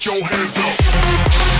your hands up.